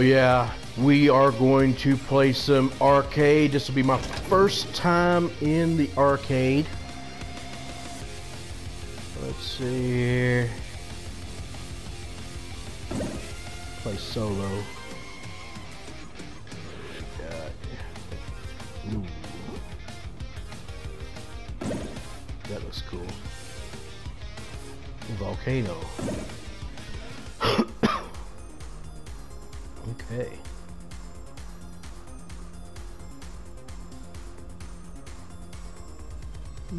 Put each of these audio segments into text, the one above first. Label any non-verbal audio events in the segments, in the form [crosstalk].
Oh, yeah, we are going to play some arcade. This will be my first time in the arcade. Let's see here. Play solo. That looks cool. Volcano. Okay. [laughs]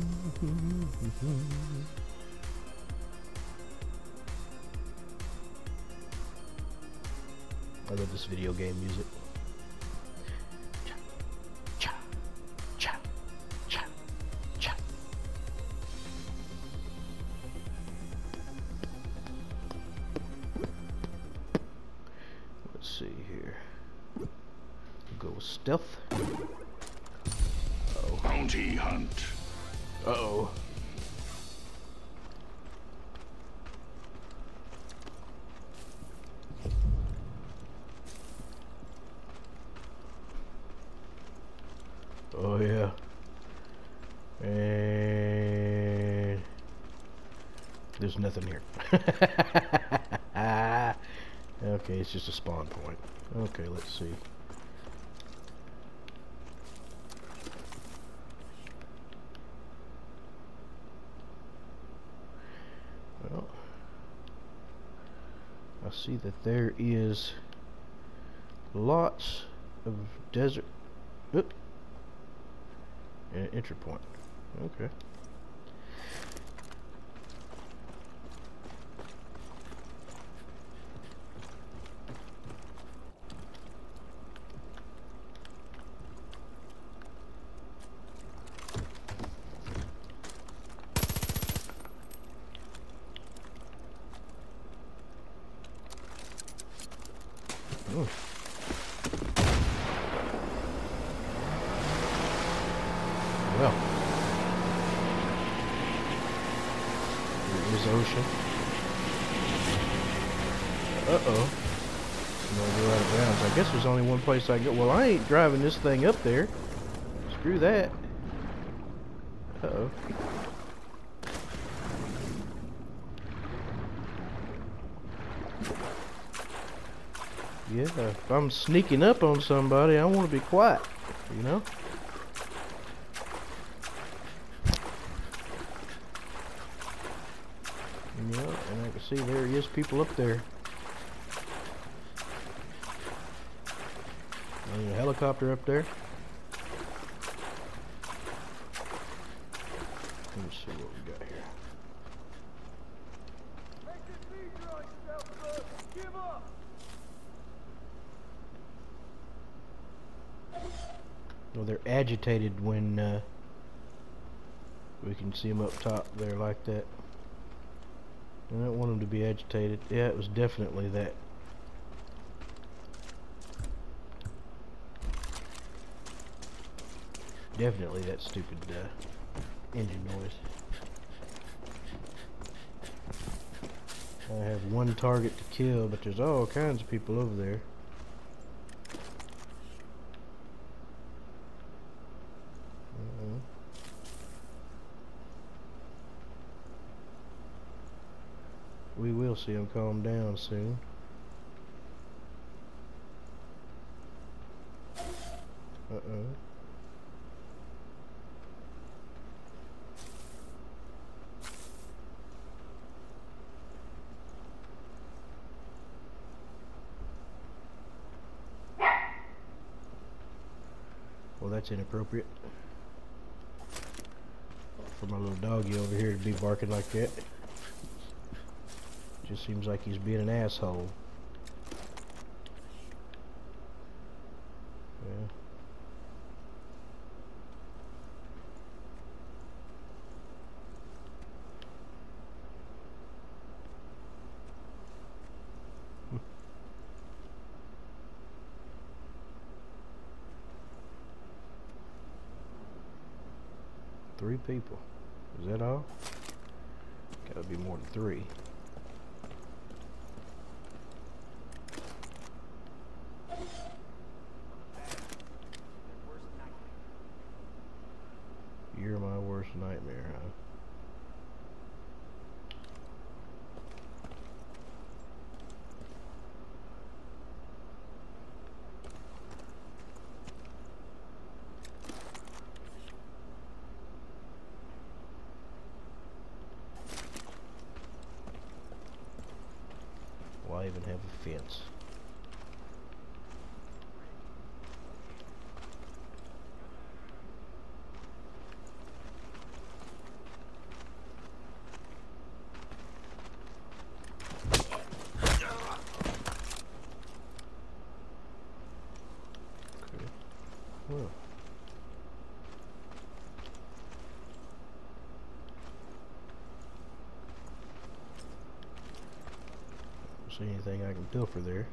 I love this video game music. With stealth. Oh. Bounty hunt. Uh oh. Oh yeah. And there's nothing here. [laughs] okay, it's just a spawn point. Okay, let's see. Well, I see that there is lots of desert. Oop. An entry point. Okay. Oh. Well. There is ocean. Uh-oh. Gonna go out of bounds. I guess there's only one place I can go. Well, I ain't driving this thing up there. Screw that. Uh-oh. If I'm sneaking up on somebody, I want to be quiet, you know? Yeah, and I can see there is people up there. There's a helicopter up there. Let me see what we got here. Well, they're agitated when uh, we can see them up top there like that. I don't want them to be agitated. Yeah, it was definitely that. Definitely that stupid uh, engine noise. I have one target to kill, but there's all kinds of people over there. Uh-uh. We will see him calm down soon. Uh-oh. Well, that's inappropriate. For my little doggy over here to be barking like that. Just seems like he's being an asshole. Yeah. Hmm. Three people. Is that all? Gotta be more than three. even have a fence. Okay. Well. Don't see anything I can pilfer there.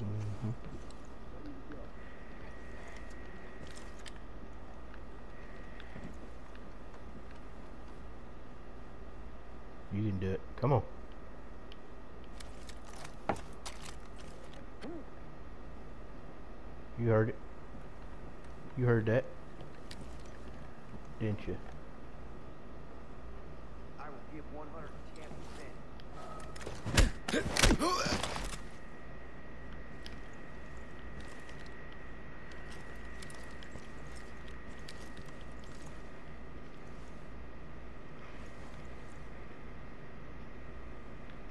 Mhm. You can do it. Come on. You heard it. You heard that. Didn't you? I will give 110%.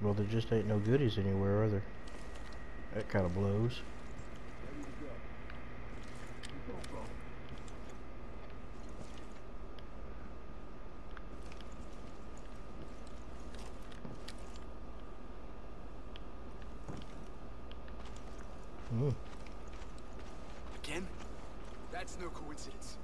Well, there just ain't no goodies anywhere, are there? That kind of blows. Hmm. Again? That's no coincidence.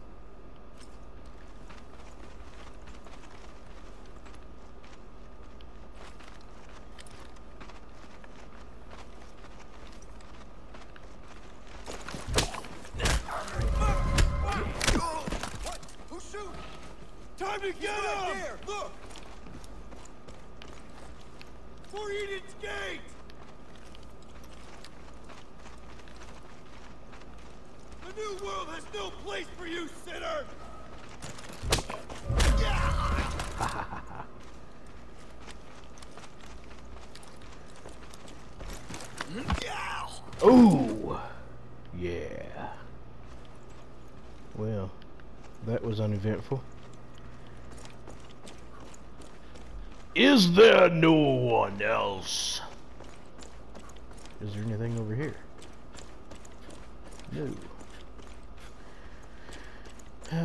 What? Who's shooting? Time to get right him! There. Look! For Eden's Gate! The new world has no place for you, sinner! [laughs] Ooh! Yeah. Well, that was uneventful. Is there no one else? Is there anything over here? No. [sighs]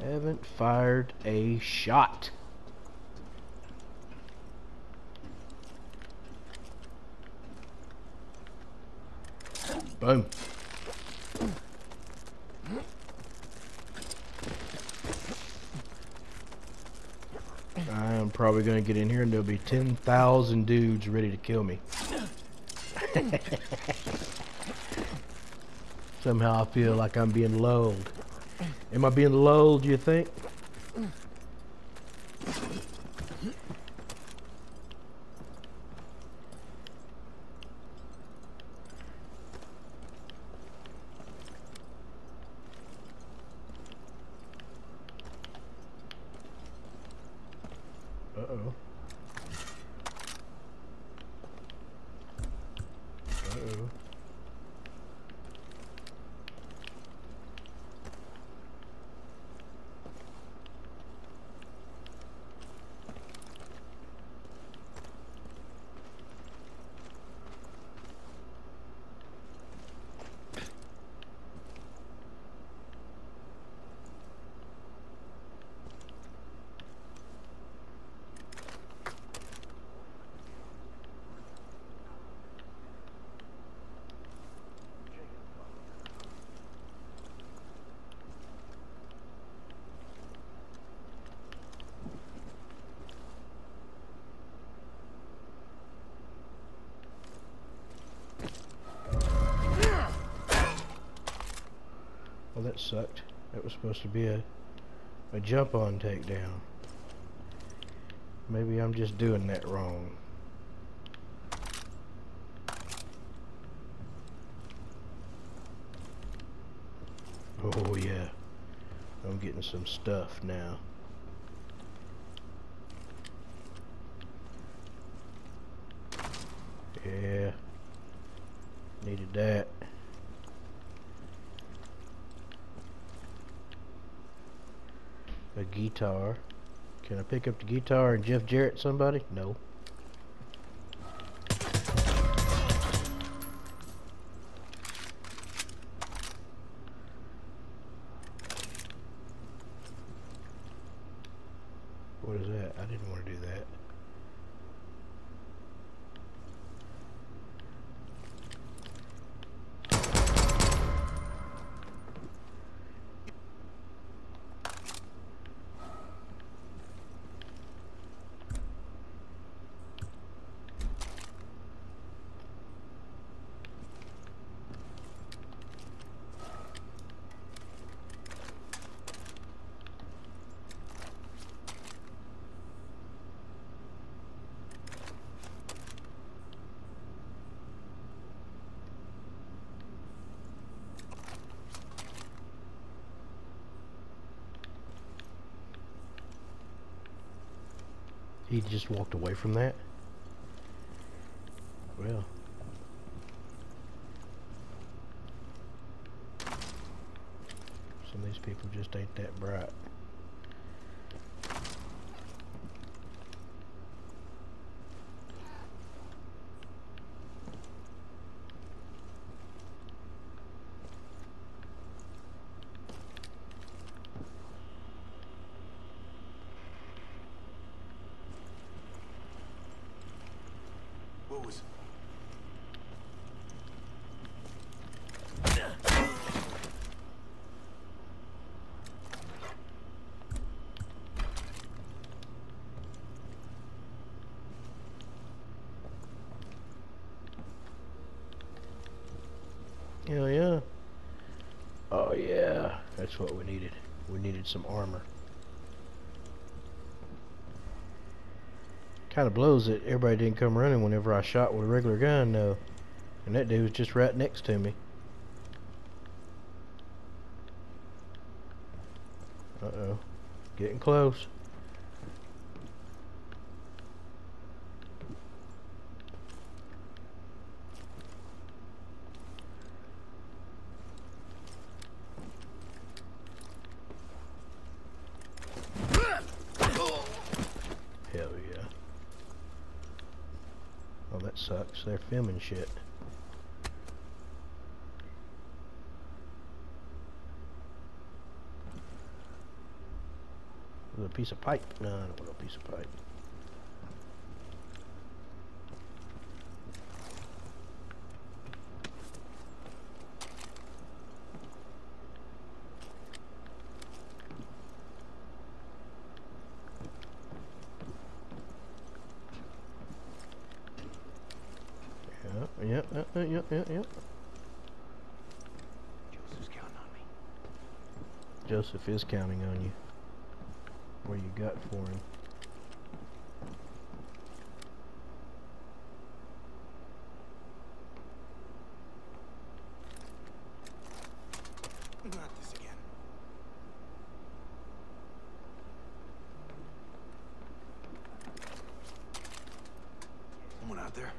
Haven't fired a shot. Boom. I am probably going to get in here and there'll be 10,000 dudes ready to kill me. [laughs] Somehow I feel like I'm being lulled. Am I being lulled, you think? Uh-oh. Uh-oh. Well, that sucked. That was supposed to be a A jump on takedown. Maybe I'm just doing that wrong. Oh yeah. I'm getting some stuff now. Yeah. Needed that. A guitar. Can I pick up the guitar and Jeff Jarrett somebody? No. What is that? I didn't want to do that. He just walked away from that? Well. Some of these people just ain't that bright. What was... Hell yeah. Oh yeah. That's what we needed. We needed some armor. Kind of blows that everybody didn't come running whenever I shot with a regular gun though. And that dude was just right next to me. Uh-oh. Getting close. Hell yeah. Oh, that sucks. They're filming shit. With a piece of pipe. No, I don't want a piece of pipe. Yeah, yeah, yeah, yeah, yeah, yeah, yeah. Joseph's counting on me. Joseph is counting on you. What you got for him? Not this again. Someone out there?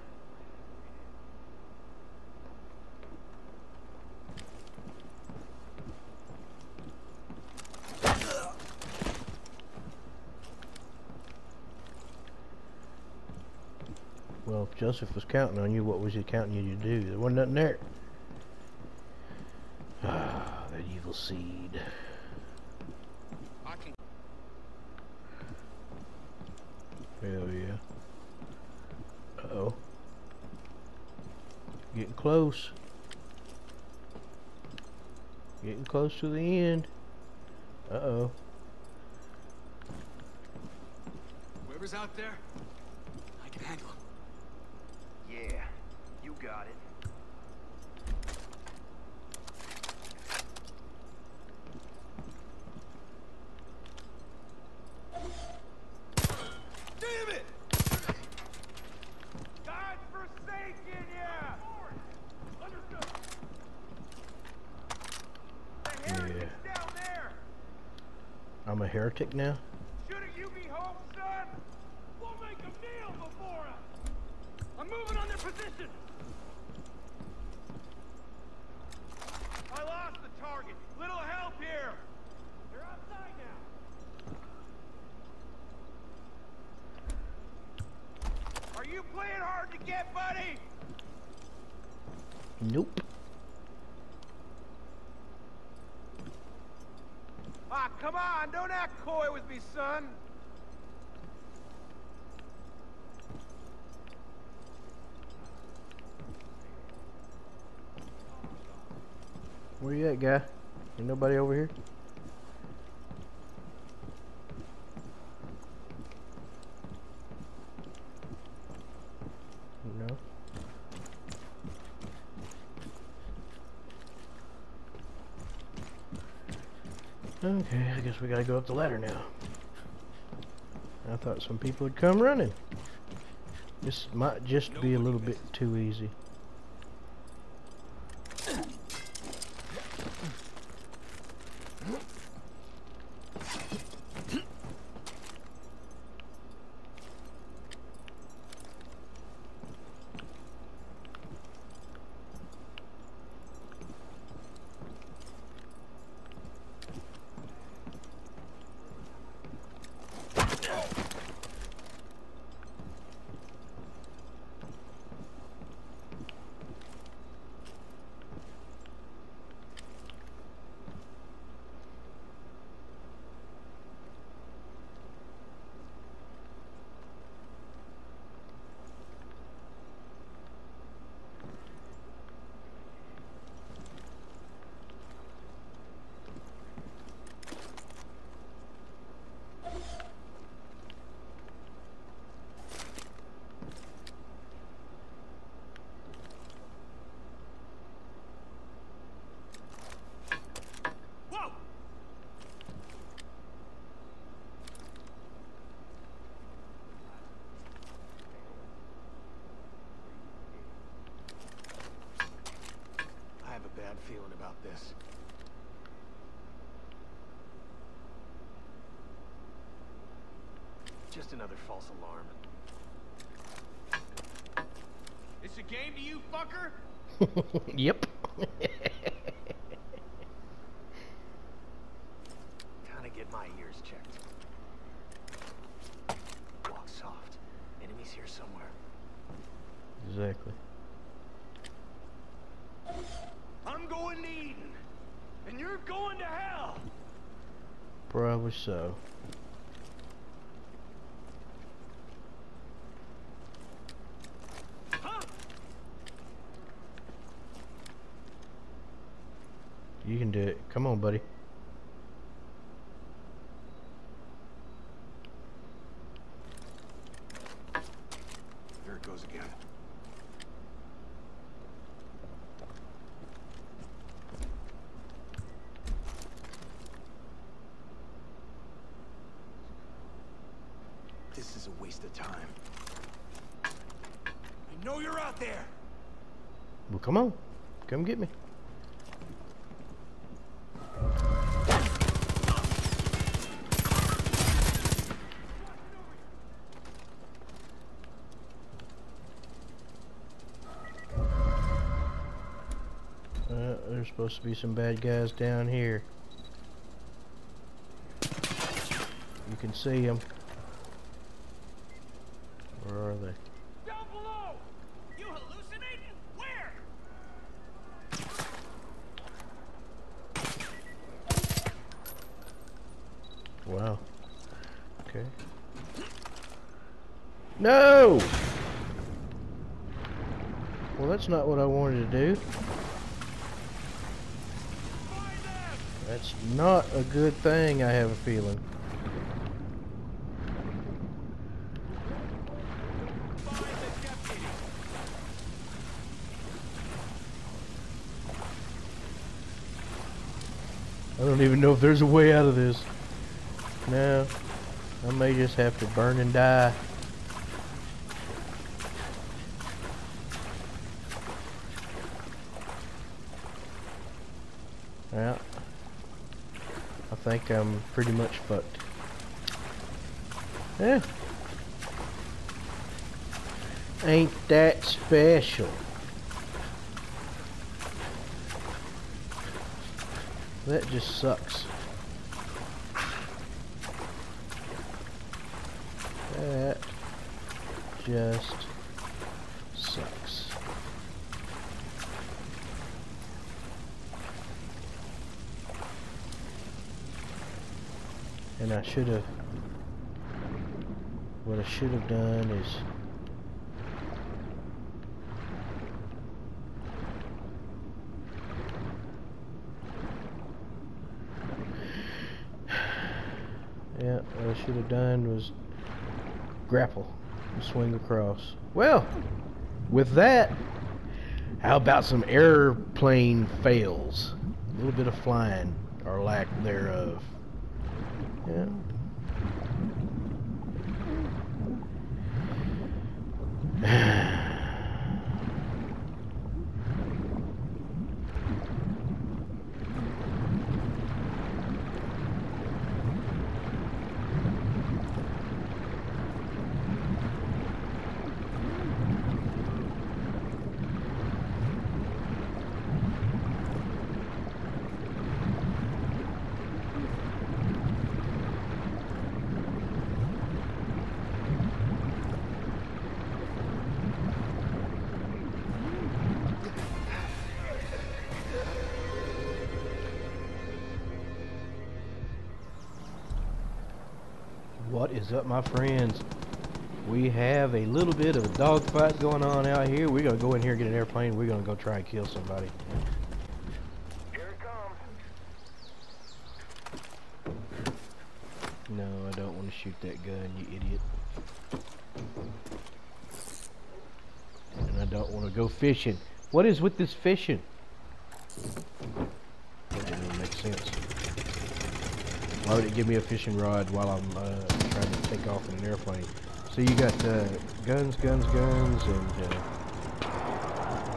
Well, if Joseph was counting on you, what was he counting you to do? There wasn't nothing there. [sighs] Ah, that evil seed. I can... Hell yeah. Uh-oh. Getting close. Getting close to the end. Uh-oh. Whoever's out there, I can handle him. Yeah, you got it. Damn it! God forsaken, yeah! Yeah. I'm a heretic now? Shouldn't you be home, son? We'll make a meal before us! I'm moving on! Position. I lost the target. Little help here. They're outside now. Are you playing hard to get, buddy? Nope. Ah, come on, don't act coy with me, son. Where you at, guy? Ain't nobody over here? No. Okay, I guess we gotta go up the ladder now. I thought some people would come running. This might just be a little bit too easy. Whoa! I have a bad feeling about this. Just another false alarm. It's a game to you, fucker? [laughs] yep. [laughs] Kinda get my ears checked. Walk soft. Enemies here somewhere. exactly. I'm going to Eden, and you're going to hell. Probably so. You can do it. Come on, buddy. Supposed to be some bad guys down here. You can see them. Where are they? Down below! You hallucinating? Where? Wow. Okay. No! Well, that's not what I wanted to do. Find them! That's not a good thing, I have a feeling. I don't even know if there's a way out of this. No. I may just have to burn and die. Yeah. I think I'm pretty much fucked. Yeah. Ain't that special? That just sucks. That just sucks. And I should have, what I should have done is [sighs] Yeah, what I should have done was grapple and swing across. Well, with that, how about some airplane fails? A little bit of flying, or lack thereof. Yeah. What is up, my friends? We have a little bit of a dogfight going on out here. We're gonna go in here and get an airplane. We're gonna go try and kill somebody. Here it comes. No, I don't want to shoot that gun, you idiot. And I don't want to go fishing. What is with this fishing? That didn't even make sense. Why would it give me a fishing rod while I'm uh, trying to take off in an airplane? So you got uh, guns, guns, guns, and uh,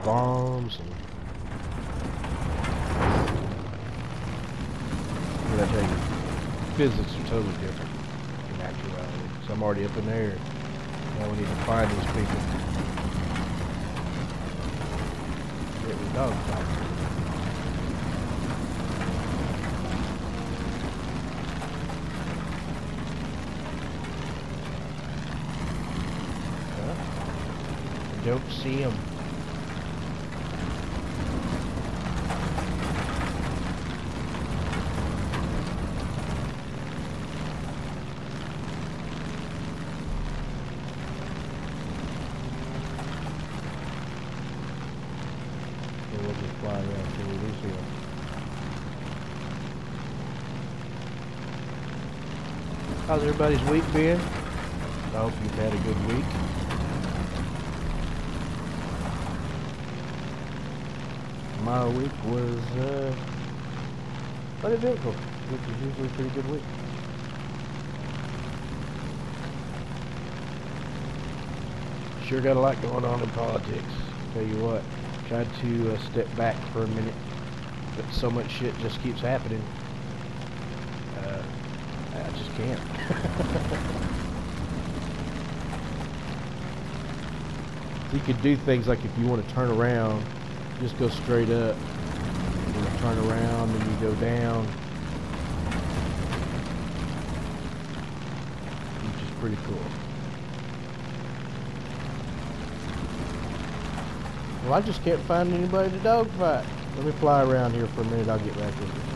bombs, and what I tell you, physics are totally different in actuality. So I'm already up in there. Now we need to find these people. Get the dog Don't see him. So we'll just fly around till we do see him. How's everybody's week been? I hope you've had a good week. My week was uh, uneventful, which is usually a pretty good week. Sure got a lot going on in politics. Tell you what, tried to uh, step back for a minute, but so much shit just keeps happening. Uh, I just can't. [laughs] you could do things like if you want to turn around, just go straight up. To turn around, and you go down. Which is pretty cool. Well, I just can't find anybody to dogfight. Let me fly around here for a minute. I'll get back with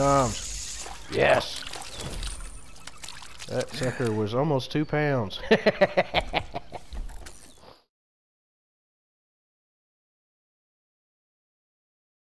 comes. Yes! That sucker was almost two pounds. [laughs]